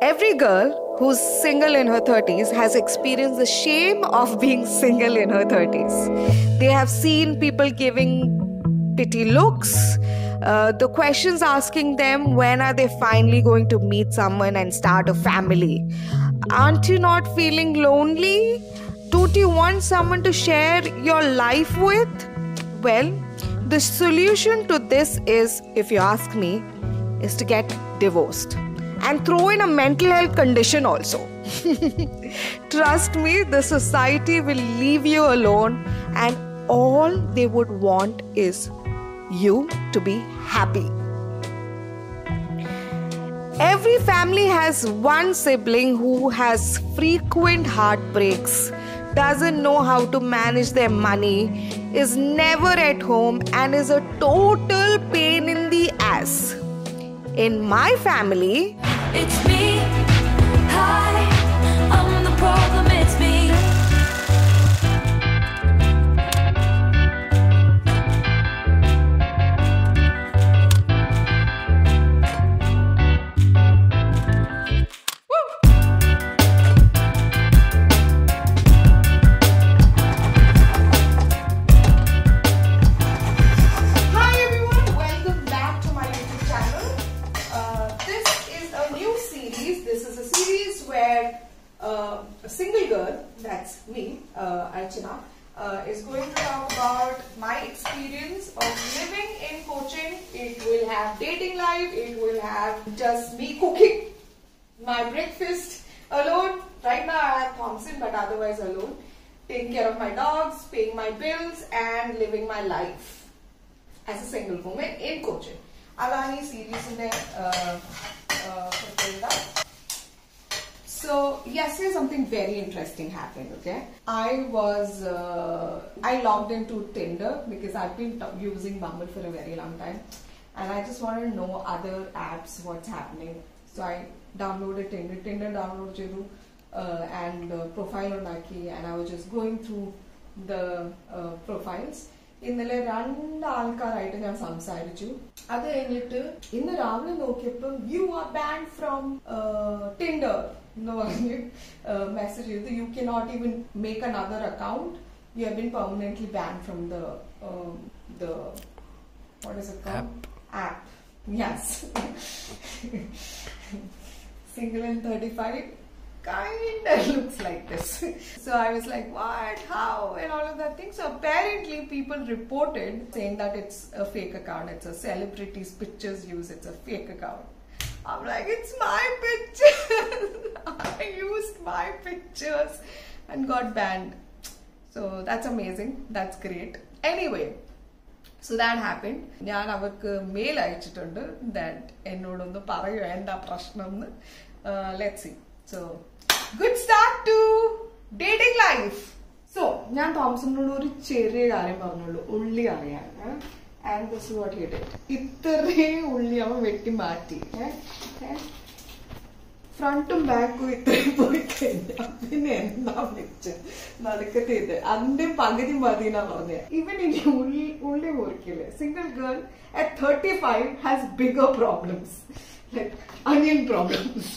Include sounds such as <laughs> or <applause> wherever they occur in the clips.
Every girl who's single in her 30s has experienced the shame of being single in her 30s. They have seen people giving pity looks, uh, the questions asking them when are they finally going to meet someone and start a family. Aren't you not feeling lonely? Don't you want someone to share your life with? Well, the solution to this is, if you ask me, is to get divorced and throw in a mental health condition also. <laughs> Trust me, the society will leave you alone, and all they would want is you to be happy. Every family has one sibling who has frequent heartbreaks, doesn't know how to manage their money, is never at home, and is a total pain in the ass. In my family, that's me, uh, Archana, uh, is going to talk about my experience of living in Cochin. It will have dating life, it will have just me cooking my breakfast alone. Right now I have Thompson, but otherwise alone. Taking care of my dogs, paying my bills, and living my life as a single woman in Cochin. Alani series in. Uh, uh, So yesterday something very interesting happened. Okay, I was uh, I logged into Tinder because I've been using Bumble for a very long time, and I just wanted to know other apps what's happening. So I downloaded Tinder. Tinder download ചെയ്തു uh, and uh, profile ഉണ്ടാക്കി and I was just going through the uh, profiles. ഇന്നലെ രണ്ട് ആൾക്കാരായിട്ട് ഞാൻ സംസാരിച്ചു അത് കഴിഞ്ഞിട്ട് ഇന്ന് രാവിലെ നോക്കിയപ്പോൾ you are ban from Tinder <laughs> no uh, you cannot even make another account. You have been permanently banned from the um, the what is it called? App. App. Yes. <laughs> Single in thirty-five kind of looks like this. <laughs> so I was like, what, how, and all of that thing. So apparently people reported saying that it's a fake account. It's a celebrity's pictures use. It's a fake account. I'm like, it's my picture. <laughs> I used my pictures and got banned. So that's amazing. That's great. Anyway, so that happen ഞാൻ അവർക്ക് mail അയച്ചിട്ടുണ്ട് that എന്നോടൊന്ന് പറയൂ എന്താ പ്രശ്നം എന്ന് let see so good start to dating life so ഞാൻ തോമസിനോട് ഒരു ചെറിയ കാര്യം പറഞ്ഞുള്ളൂ. ഉള്ളി അറിയാൻ and this what you did ഇത്രയും ഉള്ളി അവൻ വെട്ടി മാറ്റി. ഫ്രണ്ടും ബാക്കും ഇത്രയും പോയി കഴിഞ്ഞാൽ പിന്നെ എന്താ വെച്ച് നടക്കത്തെ ഇത് അതിന്റെ പകുതി മതി എന്നാ പറഞ്ഞത് ഇവൻ ഇനി ഉള്ളി ഉള്ളി മുറിക്കില്ല single girl at thirty five has bigger problems like onion problems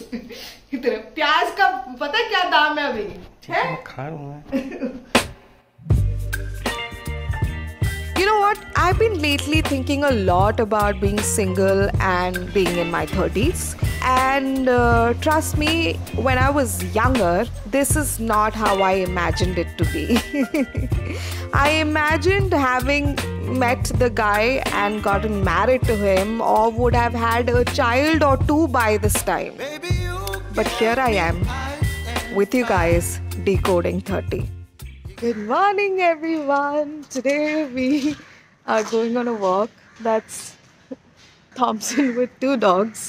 इतने प्याज का पता क्या दाम है अभी है खा रहा You know what? I've been lately thinking a lot about being single and being in my 30s. And uh, trust me, when I was younger, this is not how I imagined it to be. <laughs> I imagined having met the guy and gotten married to him, or would have had a child or two by this time. But here I am with you guys decoding 30. Good morning, everyone. Today we are going on a walk. That's Thompson with two dogs.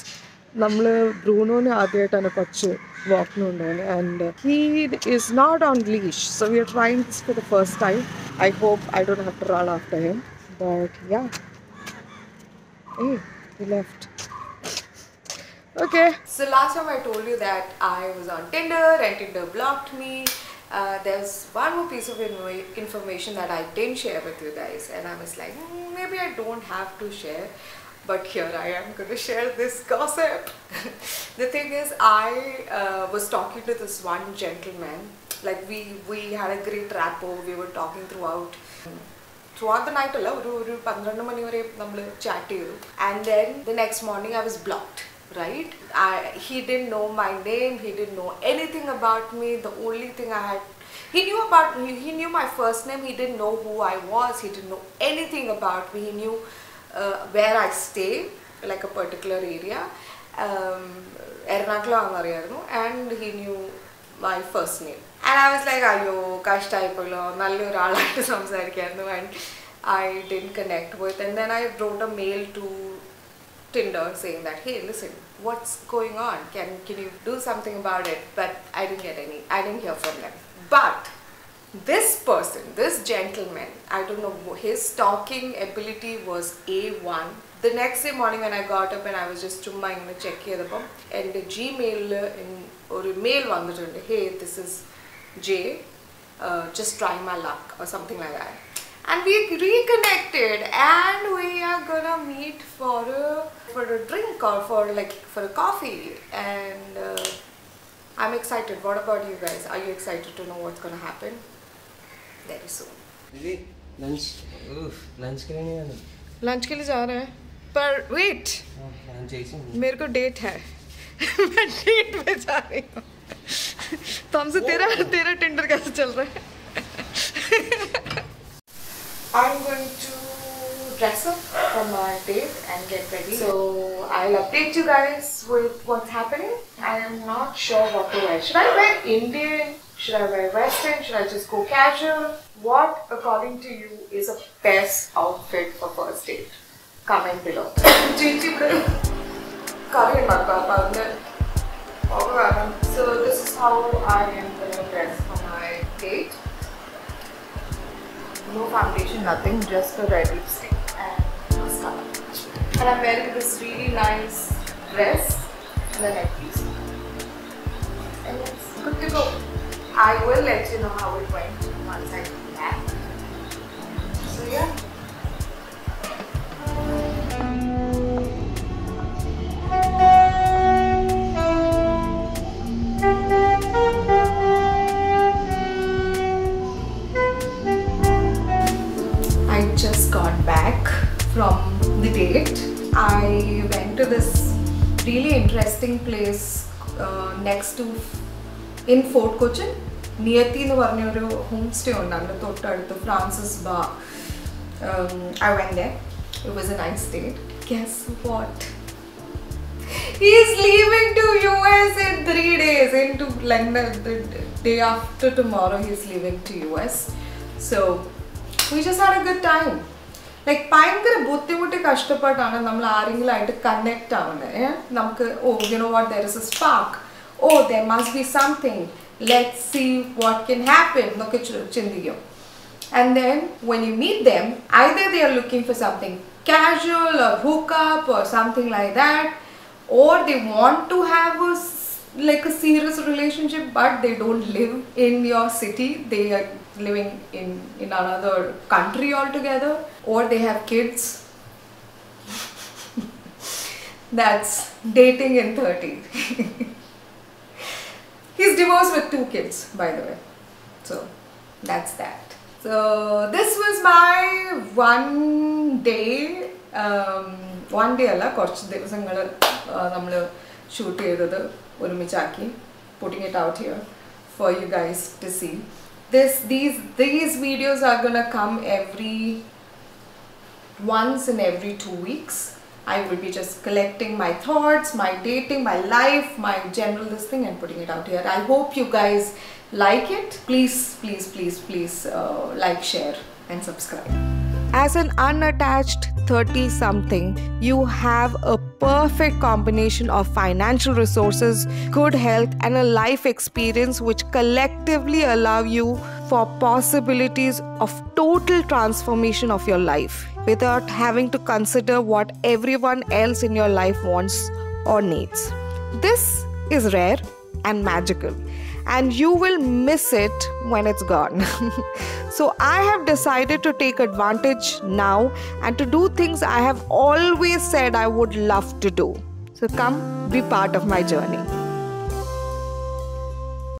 നമ്മൾ ബ്രൂണോനെ ആദ്യമായിട്ടാണ് കുറച്ച് വാക്കിന് കൊണ്ടുപോകുന്നത് and he is not on leash so we are trying this for the first time I hope I don't have to run after him but യാ ഏ he left Okay. So last time I told you that I was on Tinder and Tinder blocked me. Uh, there's one more piece of invo- information that I didn't share with you guys, and I was like, "Hmm, maybe I don't have to share. but here I am going to share this gossip. <laughs> the thing is, I uh, was talking to this one gentleman. Like we we had a great rapport. We were talking throughout. Throughout the night അല്ല ഒരു ഒരു പന്ത്രണ്ട് മണി വരെ നമ്മൾ chat ചെയ്തു and then the next morning I was blocked right? I, he didn't know my name, he didn't know anything about me. The only thing I had, he knew about me, he knew my first name, he didn't know who I was, he didn't know anything about me. He knew uh, where I stay, like a particular area. Um, Ernakulam ആണെന്നറിയായിരുന്നു and he knew my first name and I was like അയ്യോ കഷ്ടമായിപ്പോയല്ലോ നല്ലൊരാളായിട്ട് സംസാരിക്കായിരുന്നു and I didn't connect with and then I wrote a mail to Tinder saying that, hey, listen, what's going on? Can can you do something about it? But I didn't get any. I didn't hear from them. But this person, this gentleman, I don't know, his talking ability was A1. The next day morning when I got up and I was just ചുമ്മാ ഇങ്ങനെ check ചെയ്തപ്പം എൻ്റെ ജിമെയിലിൽ ഒരു mail വന്നിട്ടുണ്ട് ഹേ this is J just try my luck or something like that. And we reconnected and we are gonna meet for a for a drink or for like for a coffee and uh, I'm excited. What about you guys? Are you excited to know what's gonna happen very soon? दीदी lunch उफ, lunch के लिए नहीं आना lunch के लिए जा रहे हैं पर वेट हाँ, लंच मेरे को डेट है मैं डेट पे जा रही हूँ तो हमसे तेरा तेरा टिंडर कैसे चल रहा है I'm going to dress up for my date and get ready. So I'll update you guys with what's happening. I am not sure what to wear. Should I wear Indian? Should I wear Western? Should I just go casual? What, according to you, is a best outfit for first date? Comment below. So this is how I am going to dress for my date. No foundation, nothing, just a red lipstick and mascara. And I'm wearing this really nice dress and a neckpiece. And it's good to go. I will let you know how it went once I come back. So yeah. to this really interesting place uh, next to in Fort Cochin. നിയത്തി എന്ന് പറഞ്ഞ ഒരു home stay ഉണ്ട് അതിൻ്റെ തൊട്ടടുത്ത് Francis ബാ I when they it was A nice date guess what He's leaving to US in three days. Into London, the day after tomorrow, he's leaving to US. So we just had a good time. Like ഭയങ്കര ബുദ്ധിമുട്ടി കഷ്ടപ്പെട്ടാണ് നമ്മൾ ആരെങ്കിലും ആയിട്ട് connect ആവുന്നത് ഏ നമുക്ക് oh you know what there is a spark oh there must be something let see what can happen എന്നൊക്കെ ചി- ചിന്തിക്കും And then when you meet them, either they are looking for something casual or hookup or something like that, or they want to have a s- like a serious relationship, but they don't live in your city. They are living in in another country altogether, or they have kids. <laughs> That's dating in 30. <laughs> He's divorced with two kids, by the way. So that's that. So this was my one day. Um, one day അല്ല കുറച്ച് ദിവസങ്ങൾ നമ്മൾ shoot ചെയ്തത് ഒരുമിച്ചാക്കി putting it out here for you guys to see. This these these videos are gonna come every once in every two weeks. I will be just collecting my thoughts, my dating, my life, my general this thing and putting it out here. I hope you guys like it. Please, please, please, please uh, like, share, and subscribe. As an unattached 30 something, you have a perfect combination of financial resources, good health, and a life experience which collectively allow you for possibilities of total transformation of your life without having to consider what everyone else in your life wants or needs. This is rare and magical, and you will miss it when it's gone. <laughs> So I have decided to take advantage now and to do things I have always said I would love to do. So come be part of my journey.